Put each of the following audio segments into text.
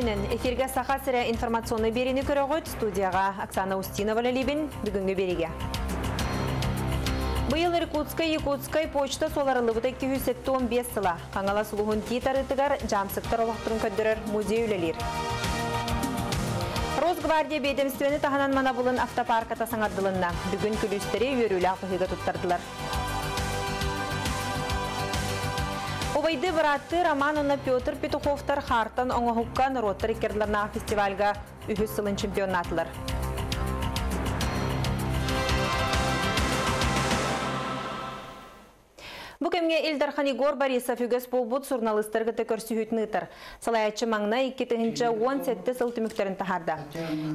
Күнінен эфирге сақа сірі информационный берені көрігіт студияға Оксана Устинова ләлебін бүгінгі береге. Бұйыл Иркутскай, Якутскай почта соларылыбыда 215 сыла. Қаңала сұлуғын титарытығар жамсықтар олықтырын көддірір музей үлелер. Росгвардия бедемствені тағанан мана бұлын автопарката саңардылынна. Бүгін күлістері тұттардылар. Обайды бұратты Романовна Петр Петуховтар хартан оңығыққан роттар икерларна фестивальға үхіз сылын чемпионатлар. Бүкемге Илдар Игор Борисов үгіз болбуд журналисттарға көрсүхүт нытыр. Салаячы маңна 2-10 сетті сыл түміктерін тахарда.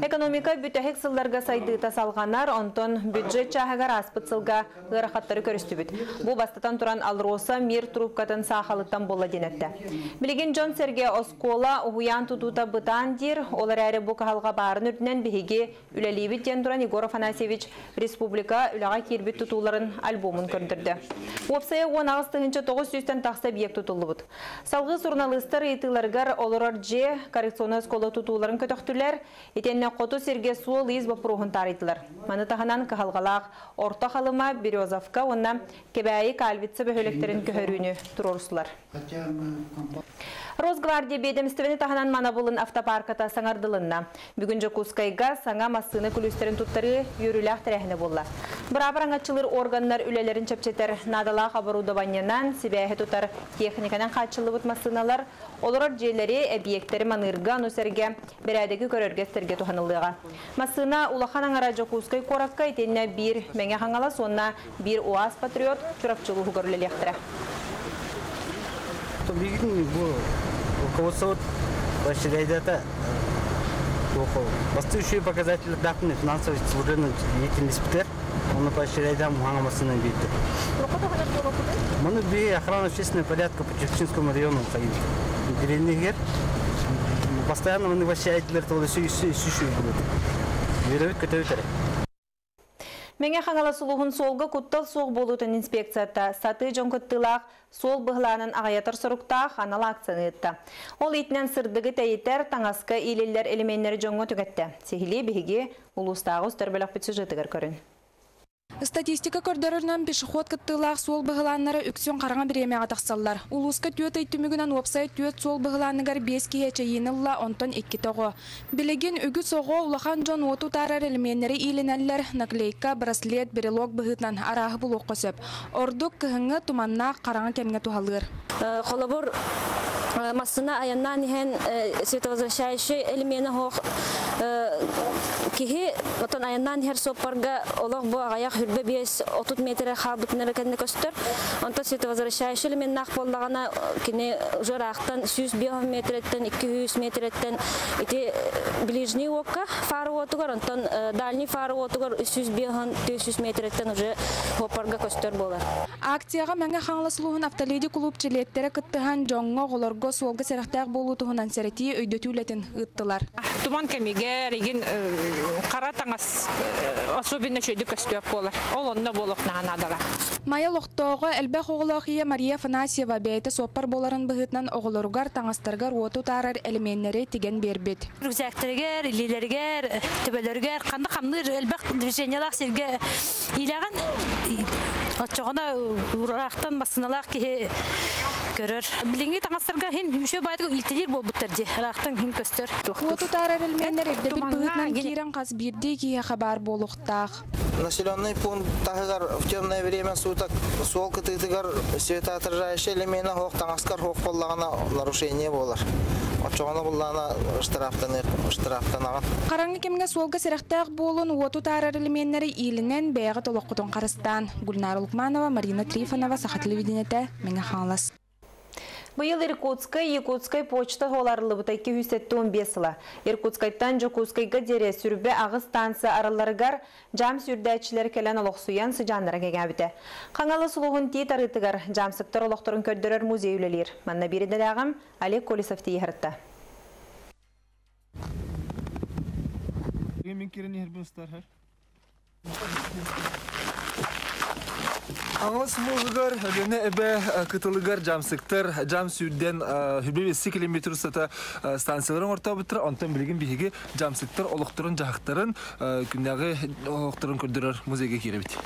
Экономика бүтәхек сылларға сайды тасалғанар, онтон бюджет чағығар аспыт сылға ғырақаттары көрістібіт. Бұл бастатан туран алроса мир трубкатын сақалыттан бола денетті. Білеген Джон Серге Оскола ұғуян тұтута бұтан дир, олар әрі бұл қағалға барын үрдінен біхеге үләлейбіт ден туран Егор Афанасьевич Республика үліға кербіт тұтуларын альбомын көрдірді. Опсая 10 ағыстығынчы 900-тен тақсы объект тұтылы Салғы журналистер етілергер олырар же коррекционы скола тұтуларын көтіқтілер, етенне қоту серге суыл из бапыруғын тарайтылар. Маны тағынан кахалғалақ, орта қалыма Березовка, онна кебәйі кальвитсы бөхөлектерін көхөрүүнү турорсулар. Росгвардия бедемствені тағынан мана болын автопарката саңардылынна. Бүгін Жокускайга саңа массыны күлістерін туттары юрілях тәрәхіне болла. Аңатчылыр органнар үлелерін чепчетер надалақ оборудованиянан себәйі тұтар техниканан қатшылы бұт массыналар олар жерлері объекттері манырға нөсерге берәдегі көрергестерге туханылыға. Массына улахан аңара Жокускай коракка етенне бір мәңе хаңала сонна бір УАЗ патриот чурапчылы хугарлелектірі. то бигин бу руководство расширяет Бастующие показатели дақны финансовой служебной деятельности он поощряет мухангамасының бейті. Мұны бей охрана общественного порядка по Чевчинскому району ходит. Деревнегер постоянно мы ващаетелер толы сүйші Веровик көтөйтері. Менге хаңала сулуғын солғы куттал соқ болутын инспекцията саты жон күттілақ сол бұғланын ағаятыр сұрықтақ анал акцияны етті. Ол итінен сырдығы тәйітер таңасқы илелер элементтері жоңғы түгетті. Сехіле бігі ұлыстағы үстір бөлік бітсі жытығыр көрін. Статистика көрдөрөрнөн пешеход кыттылаах суол быһылааннары үксүн қараңа биремеға тахсаллар. Улуска түйет өйттүмүгүнөн уопсайт түйет суол быһылаанныгар биес киһече йынылла онтон икки тоҕо. Билигин үгү соҕо улахан жон уоту таарар элменнери иленеллер наклейка, браслет, брелок быһытнан арааһы булук көсөп. Ордук кыһыңы туманнаах қараңа кемге тухалыр. Холобур массына аяннан иһен световозвращающий элемені хоқ киһи отон аяннан иһер соппарга олох бу агаяк хүрбе биес 30 метр хабытнары кенне көстөр онта световозвращающий элемент боллагана кини жорактан 100 метреттен 200 метреттен ити ближний окка фары отугар онтон дальний фары отугар 300 биохан 400 метреттен уже хоппарга көстөр болар Акцияға мәңе хаңласылуын автоледи клуб жилеттері кыттыхан жоңго голорго суолга серахтаак болуу туһунан серети өйдөтүүлетин ыттылар. Туман кемиге реген кара таңас особенно чөйдү көстөп болар. Ол онда болох нанадала. Майя лохтоого элбэх оголохия Мария Фанасьева бейте соппар боларын быһытнан оголоругар таңастаргар уоту таарар элеменнери тиген бербит. Рюкзактергер, илилергер, төбөлөргер, кандай камныр элбэх движениялар сирге илаган. Отчогона урактан басыналар ки көрөр. Билинги таңастарга хин үшө байды илтилер болбуттар ди. Рактан хин көстөр. Уоту таарар элеменнери эбдебит быһытнан кирен кас бирди кие хабар болуктаах. населенный пункт тахыгар в темное время суток сол кытыгар светоотражающий элемена хох таңаскар хох боллагана нарушение болар. Очоғана буллана штрафтаны штрафтанаган. Караңгы кемге суолга серехтаак болун уоту таарар элеменнери иилинен бэйга толоккутун карыстан. Гульнара Лукманова, Марина Трифонова, Саха телевидениете, Меңе Халас. Бұйыл Иркутскай, Якутскай почта оларылы бұта 215 сыла. Иркутскайттан Жокускайға дере сүрбе ағыз станция араларыгар жам сүрдәчілер келен олықсуян сыжанлары кегәбіті. Қаңалы сұлуғын тей тарытыгар жамсықтар олықтырын көддірер музей үлелер. Манна бері дәләғым Олег Колесов тей. Мен Аңлас музыгар, өлөне эбе кытылыгар жамсыктар, жам сүйден хүбе 5 километр сата станцияларын орта бутыр, онтан билген биһиги жамсыктар олуктарын жахактарын күннәге олуктарын көрдөрөр музейге киребит.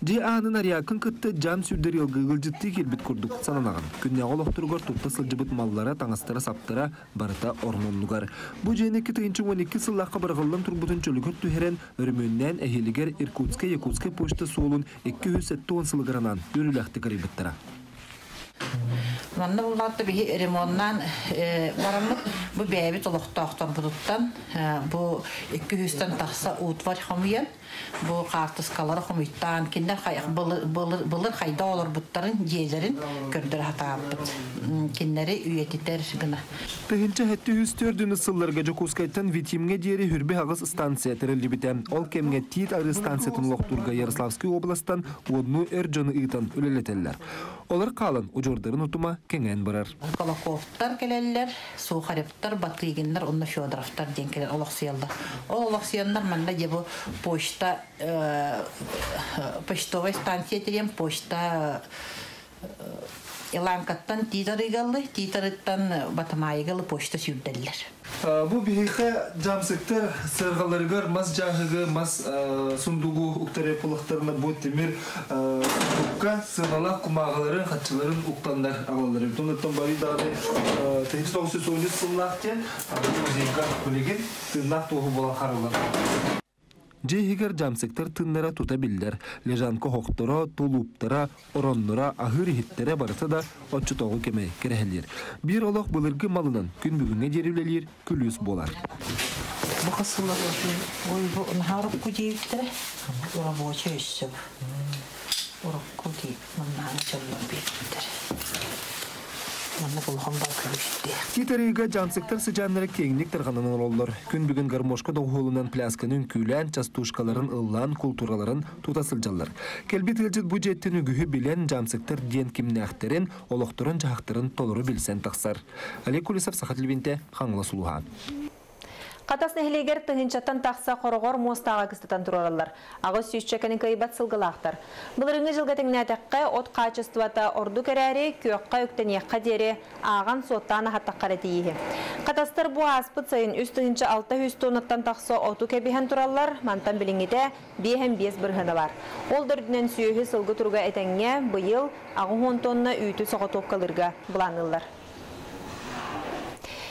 Ди анын ариакын кытты жам сүрдер елгыгыл жытты келбит курдук сананаган. Күнне олохтургар тутта сылжыбыт маллара таңастара саптара барыта ормоннугар. Бу жene 2-12 сыллакка баргылдан турбутун чөлүгөр түһерен өрмөннән эхилигер Иркутска Якутска почта 210 сылыгаранан үрүләхти карибыттара. Манна буллатты бихи ремонтнан барамыт бу бәбит олохтоохтон будуттан бу 200тан тахса утвар хомуян бу картыскалары хомуйттан киндер хай былыр хайда олар буттарын жейлерин көрдөр хатааппыт. Киннери үйетитер гына Пехинче хетти үстөрдүн сылларга жокускайтан витимге диери хүрбе агыс станция терелибите. Ол кемге тит ары станциятын лохтурга Ярославский областан одну эр жоны ыйтан үлелетеллер. Олар калын учурдарын утума кеңен барар. Колоковтар келелер, сухаревтар, батыгиннер, онна Федоровтар ден келер олоксиялда. Ол олоксияндар манда жебу почта почтовая станция терем почта Иланкаттан титарыгалы, титарыттан батамайгалы почта сүрделлер. Бу бихе жамсыктар сыргаларыгар мас жахыгы мас сундугу уктаре пулактарына бу темир укка сынала кумагаларын хатчыларын уктандар агалары. Тонуттан бари дагы техник тогусы союз сыллакте музейга кулеген тыннак тогу бола харылар. Жейгер жамсыктар тыннара тута биллер. Лежанко хоқтора, тулуптара, ороннора, ахыр хиттере барыса да тогу кеме керехелер. Бир олох былыргы малынан күн бүгүнгө жерилелер күлүс болар. Бу кысылар ой бу нахарып кудейттер. Рабочий өссөп. Урак кудей, мына чаллар беттер. Күлүштү. Титерига жансыктар сыжаннары кеңлик тарганын ололлор. Күн бүгүн гармошка доғулунан плясканын күлән, частушкаларын ыллан культураларын тутасылжалар. Келбит ылжыт бюджеттен үгүһү билен жансыктар диен кимнәхтерин, олохторын жахтырын толору билсен тақсар. Олег Кулисов, Сахат Сулуха. Қатас нәхілегер тыңынчаттан тақса қорғор мостаға кістатан тұраралар. Ағыз сүйшчекінің кайбат сылғылақтар. Бұлырыңы жылғатын нәтәққа от қачествата орду кәрәрі, көққа өктен еққа дері аған соттаны хаттақ қареті ехе. Қатастар бұ аспыт сайын үст тыңынча алта үст тонаттан тақса оту кәбіген тұралар, мантан бейхен бес бірғыны бар. Ол дүрдінен сүйігі сылғы тұрға әтәңе бұйыл ағын тонна үйті соға топқалырға бұланылар.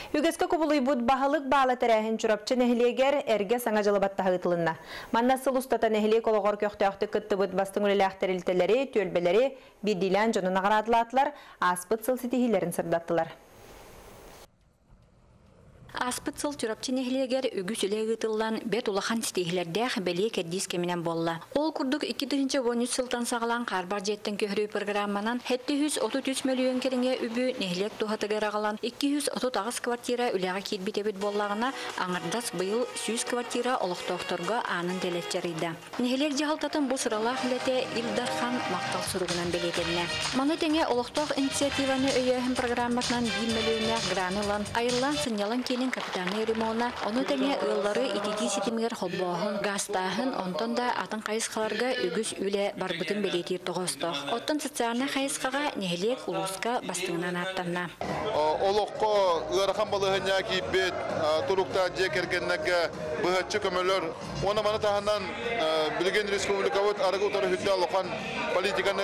Үгеске кубулуй буд бахалык баала тәрәһин чурапчы нәһилегер эрге саңа жылыбатта хагытылынна. Манна сыл устата нәһиле кологор көхтөөхтү кытты буд бастың үлеләхтер илтелери, төлбелери, бидилән жонун агырадылатлар, аспыт сыл ситихилерин сырдаттылар. Аспыт сыл чурапчы нехилегер үгүс үлегытыллан бет улахан стихилердех бәле кәддис кеминен болла. Ол курдук 2013 сылтан сағалан қарбар жеттен көхрүү программанан 733 миллион керинге үбі нехилек тухатыгар ағалан 230 ағыз квартира үлеға кирбитебет боллағына аңырдас быйыл 100 квартира олықтоқторға анын делетчарыйда. Нехилек жағалтатын бұл сыралақ үлете Илдархан мақтал сұруғынан белетенне. Маны теңе олықтоқ инициативаны өйөһін программасынан 1 миллионя гранылан айырлан сынялан кенин капитаны ремона, оны теңе ыллары итити ситимигер холбоһун, гастаһын, онтон да атын кайыскаларга үгүс үле барбытын белетир тогостох. Оттон социальный кайыскага нехилек улуска бастыгынан аттанна. Же кергеннеге быһаччы көмөлөр. Оны маны билген политиканы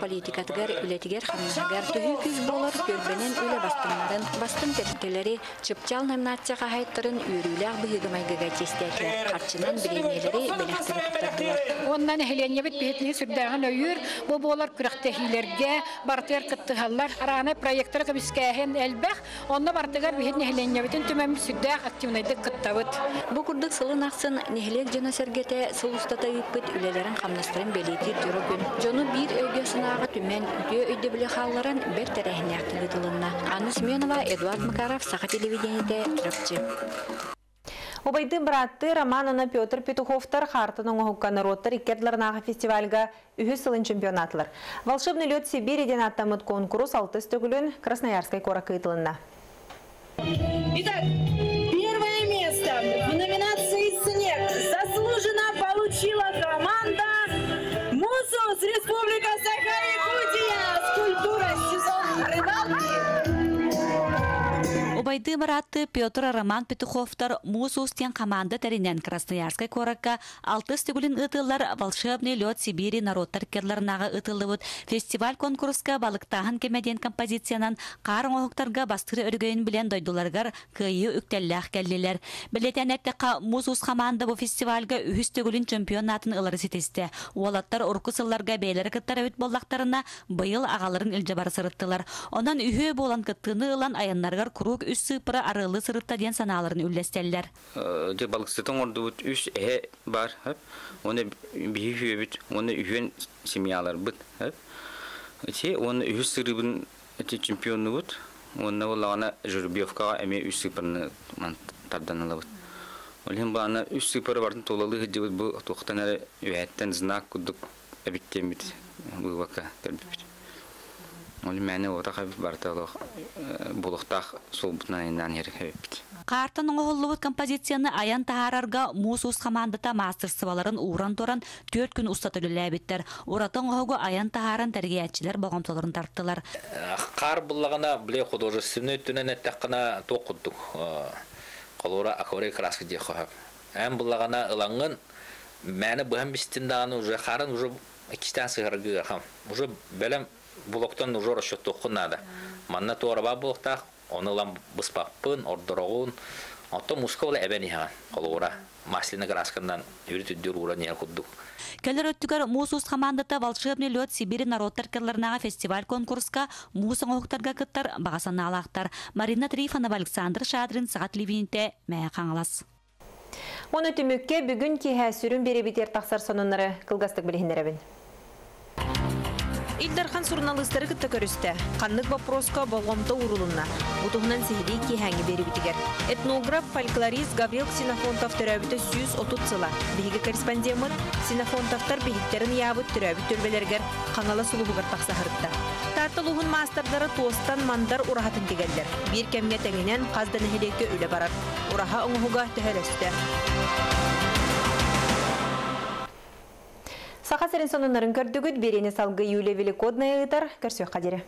политикатыгар үлетигер хамнагар төһү күз болор көрбенен үле бастымнарын бастым тепкелери чыпчал номинацияга хайттарын үрүләк быйыгымайгыга тестәкләр. Карчынан биленелери беләктиреп туттардылар. Оннан эхлене бит битни сүрдәгән өйүр, бу болар күрәктәһиләргә бартыр кыттыһаллар, араны проекттар кебискәһен әлбәх, онна бартыгар битни эхлене битен төмәм сүрдәг активныйды кыттабыт. Бу курдык сылын аксын нехилек жана сергете сылустата үппет үлелерин камнастырын белетир жүрөгүн. Жону бир өйгө сынагы түмен үтө өйдө биле халларын бер терехине актылытылынна. Анна Семенова, Эдуард Макаров, Саха телевидениеде, Трапчы. Обайды братты Романына Петр Петуховтар хартының оғыққаны роттар иккердларнаға фестивальға үхі сылын чемпионатлар. Волшебный лед Сибириден аттамыт конкурс алтыс төгілін Красноярской кора кыйтылында. Итак, Обайды маратты Петр Роман Петуховтар муз устен команда теринен Красноярской коракка алтыс түгілін ытылар волшебный лед Сибири народтар керларнағы ытылыбыт фестиваль конкурска балықтағын кемеден композициянан қарын оғықтарға бастыры өргөйін білен дойдуларгар кыйы үктелләқ келлилер. Білетен әттіқа муз ус команда бұл фестивальга үхіс түгілін чемпионатын ылары сетесті. Уолаттар уркусылларга бейлер кыттар өт боллақтарына быйыл ағаларын илжабар сырыттылар. Онан үйі болан кыттыны ылан аяннаргар круг үс сыпыра арылы сырытта ден саналарын үллестеллер. Де балыксытың орды бұт үш ә бар, хэп. Оны бейі хүйе бүт, оны үйен семьялар бұт, хэп. Те, оны үш сырыбын чемпионы бұт, оны жүрбиевкаға әме тарданылы. Олен бағана үш сыпыры бұл әрі үйәттен знак күдік әбіттен бұл. Ол мәне отаға барталық болықтақ сол бұтынан ендан ерік әбіп. Қартын оңғылыбыт композицияны аян тағарарға мусус командата мастер сываларын уран торан төрт күн ұстат өліләбіттер. Уратын оңғы аян тағаран тәргеятчілер бағымталарын тарттылар. Қар бұллағына біле художественный түнен әттәққына тоқыддық. Қолуыра акварель краска де қоғап. Әм бұллағына ылаңын мәні бұған бістін дағаны уже қарын уже кистан сығырғы қам. Уже бәлем булоктан уже расчет тоқынады. Манна туараба булоқтақ, оны лам быспақпын, ордырағын, Отто муска ола эбени хан, колура. Маслина краскандан юрит үддүр ура не куддук. Келер өттүгөр мусус командата волшебный лед Сибири народтар келлернага фестиваль конкурска мусың оқтарга кыттар бағасаны алақтар. Марина Трифанова, Александр Шадрин, Сағат Ливинте, Мәя Қаңылас. Оны түмікке бүгін кейхә сүрін бере битер тақсар сонынлары кылгастық білгендеребін. Илдархан журналисттері кітті көрісті. Қаннық вопроска болғамта урулунна. Утуғынан сихили кейхәңі бері бітігер. Этнограф, фольклорист Гаврил Ксенофонтов түрәбіті 130 сыла. Бігі корреспондемыт Ксенофонтовтар бігіттерін ябыт түрәбіт түрбелергер қаңала сұлуғығыр тақсағырытта. Тартылуғын мастардары тостан мандар урахатын кегелдер. Bir кемге тәңінен қаздан әхелекке өлі барар. Ураха оңығыға түхәресті. Сақа сәрін сонынларын көрдігіт берені салғы юле великодная ұйтар көрсек қадері.